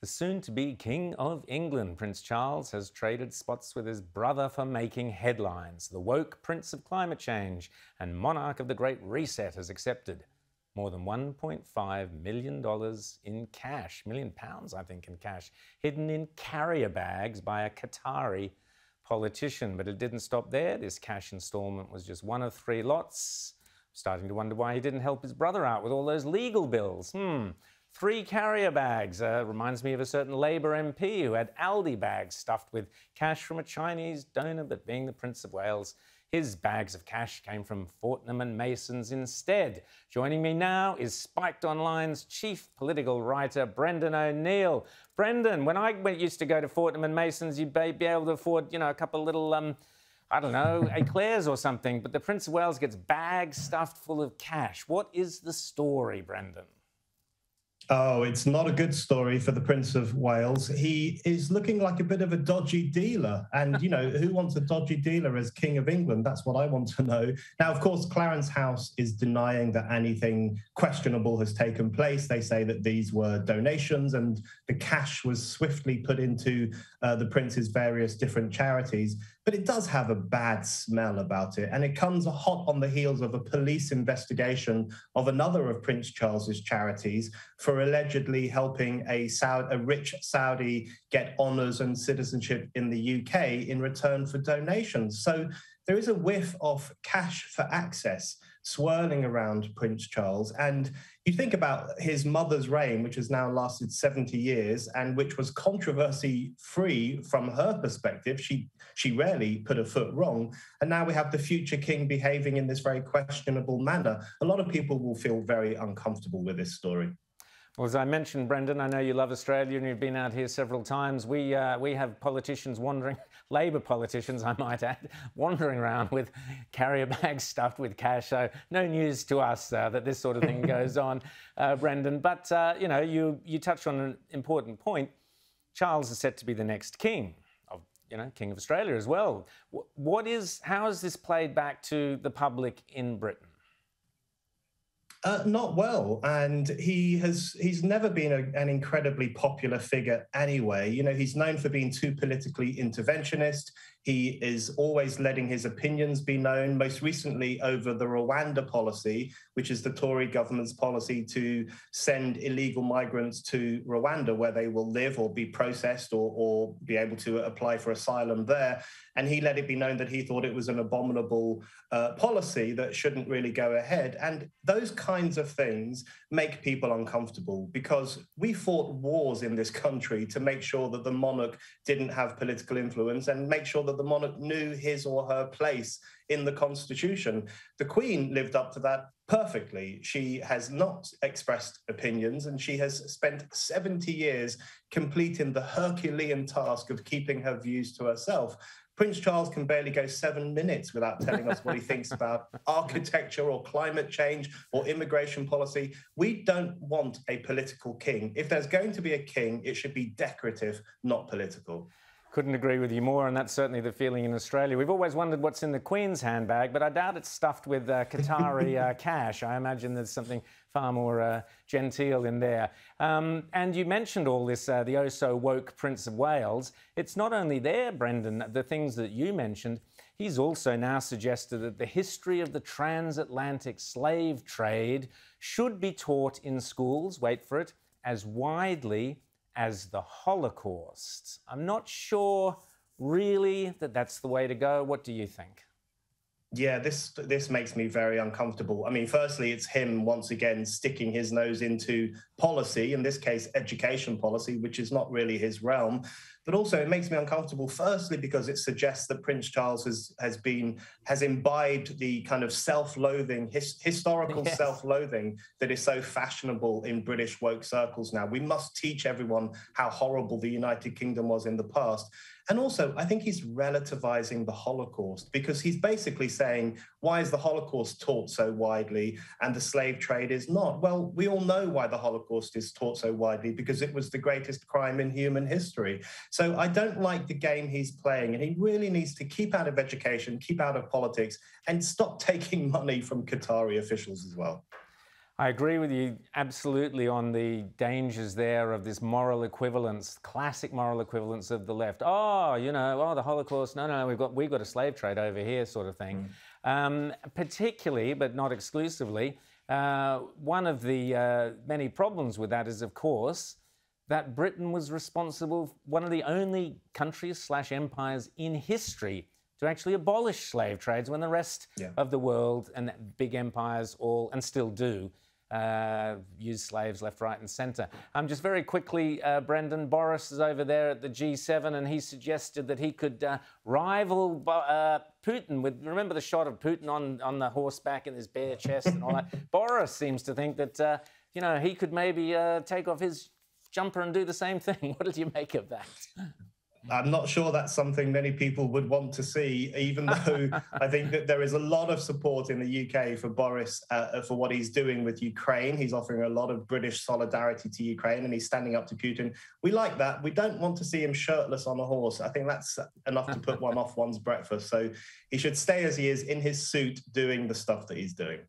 The soon to be King of England, Prince Charles, has traded spots with his brother for making headlines. The woke Prince of Climate Change and monarch of the Great Reset has accepted more than $1.5 million in cash, million pounds, I think, in cash, hidden in carrier bags by a Qatari politician. But it didn't stop there. This cash installment was just one of three lots. Starting to wonder why he didn't help his brother out with all those legal bills. Hmm. Three carrier bags. Uh, reminds me of a certain Labour MP who had Aldi bags stuffed with cash from a Chinese donor, but being the Prince of Wales, his bags of cash came from Fortnum and Masons instead. Joining me now is Spiked Online's chief political writer, Brendan O'Neill. Brendan, when I used to go to Fortnum and Masons, you'd be able to afford, you know, a couple of little, um, I don't know, eclairs or something. But the Prince of Wales gets bags stuffed full of cash. What is the story, Brendan? Oh, it's not a good story for the Prince of Wales. He is looking like a bit of a dodgy dealer. And, you know, who wants a dodgy dealer as King of England? That's what I want to know. Now, of course, Clarence House is denying that anything questionable has taken place. They say that these were donations and the cash was swiftly put into uh, the Prince's various different charities but it does have a bad smell about it. And it comes hot on the heels of a police investigation of another of Prince Charles's charities for allegedly helping a, Saudi, a rich Saudi get honors and citizenship in the UK in return for donations. So there is a whiff of cash for access swirling around Prince Charles. And you think about his mother's reign, which has now lasted 70 years and which was controversy free from her perspective. She, she rarely put a foot wrong. And now we have the future king behaving in this very questionable manner. A lot of people will feel very uncomfortable with this story. Well, as I mentioned, Brendan, I know you love Australia and you've been out here several times. We, uh, we have politicians wandering, Labor politicians, I might add, wandering around with carrier bags stuffed with cash. So no news to us uh, that this sort of thing goes on, uh, Brendan. But, uh, you know, you, you touched on an important point. Charles is set to be the next king of, you know, King of Australia as well. What is, how is this played back to the public in Britain? Uh, not well, and he has he's never been a, an incredibly popular figure anyway. You know, he's known for being too politically interventionist. He is always letting his opinions be known, most recently over the Rwanda policy, which is the Tory government's policy to send illegal migrants to Rwanda, where they will live or be processed or, or be able to apply for asylum there. And he let it be known that he thought it was an abominable uh, policy that shouldn't really go ahead. And those kinds of things make people uncomfortable because we fought wars in this country to make sure that the monarch didn't have political influence and make sure that the monarch knew his or her place in the constitution. The Queen lived up to that perfectly. She has not expressed opinions and she has spent 70 years completing the Herculean task of keeping her views to herself. Prince Charles can barely go seven minutes without telling us what he thinks about architecture or climate change or immigration policy. We don't want a political king. If there's going to be a king, it should be decorative, not political. Couldn't agree with you more, and that's certainly the feeling in Australia. We've always wondered what's in the Queen's handbag, but I doubt it's stuffed with uh, Qatari uh, cash. I imagine there's something far more uh, genteel in there. Um, and you mentioned all this, uh, the oh so woke Prince of Wales. It's not only there, Brendan, the things that you mentioned. He's also now suggested that the history of the transatlantic slave trade should be taught in schools, wait for it, as widely as the Holocaust. I'm not sure really that that's the way to go. What do you think? Yeah, this this makes me very uncomfortable. I mean, firstly, it's him once again sticking his nose into policy, in this case, education policy, which is not really his realm. But also, it makes me uncomfortable. Firstly, because it suggests that Prince Charles has has been has imbibed the kind of self-loathing, his, historical yes. self-loathing that is so fashionable in British woke circles now. We must teach everyone how horrible the United Kingdom was in the past. And also, I think he's relativizing the Holocaust because he's basically saying, why is the Holocaust taught so widely and the slave trade is not? Well, we all know why the Holocaust is taught so widely because it was the greatest crime in human history. So I don't like the game he's playing, and he really needs to keep out of education, keep out of politics, and stop taking money from Qatari officials as well. I agree with you absolutely on the dangers there of this moral equivalence, classic moral equivalence of the left. Oh, you know, oh, the Holocaust. No, no, we've got we've got a slave trade over here, sort of thing. Mm. Um, particularly, but not exclusively, uh, one of the uh, many problems with that is, of course, that Britain was responsible, one of the only countries slash empires in history to actually abolish slave trades when the rest yeah. of the world and big empires all and still do uh, use slaves left, right, and centre. Um, just very quickly, uh, Brendan Boris is over there at the G7, and he suggested that he could uh, rival uh, Putin with. Remember the shot of Putin on on the horseback in his bare chest and all that. Boris seems to think that uh, you know he could maybe uh, take off his jumper and do the same thing. What did you make of that? I'm not sure that's something many people would want to see, even though I think that there is a lot of support in the UK for Boris uh, for what he's doing with Ukraine. He's offering a lot of British solidarity to Ukraine and he's standing up to Putin. We like that. We don't want to see him shirtless on a horse. I think that's enough to put one off one's breakfast. So he should stay as he is in his suit doing the stuff that he's doing.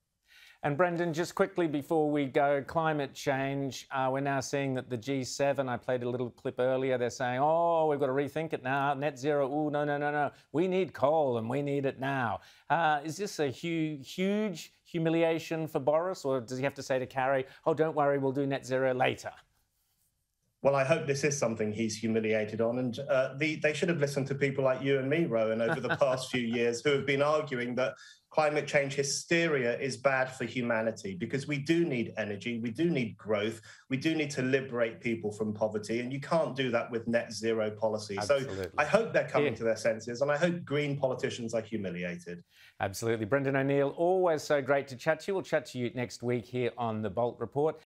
And Brendan, just quickly before we go, climate change. Uh, we're now seeing that the G7, I played a little clip earlier, they're saying, oh, we've got to rethink it now. Net zero, oh, no, no, no, no. We need coal and we need it now. Uh, is this a huge, huge humiliation for Boris, or does he have to say to Carrie, oh, don't worry, we'll do net zero later? Well, I hope this is something he's humiliated on. And uh, the, they should have listened to people like you and me, Rowan, over the past few years who have been arguing that climate change hysteria is bad for humanity because we do need energy, we do need growth, we do need to liberate people from poverty, and you can't do that with net zero policy. Absolutely. So I hope they're coming yeah. to their senses, and I hope green politicians are humiliated. Absolutely. Brendan O'Neill, always so great to chat to you. We'll chat to you next week here on the Bolt Report.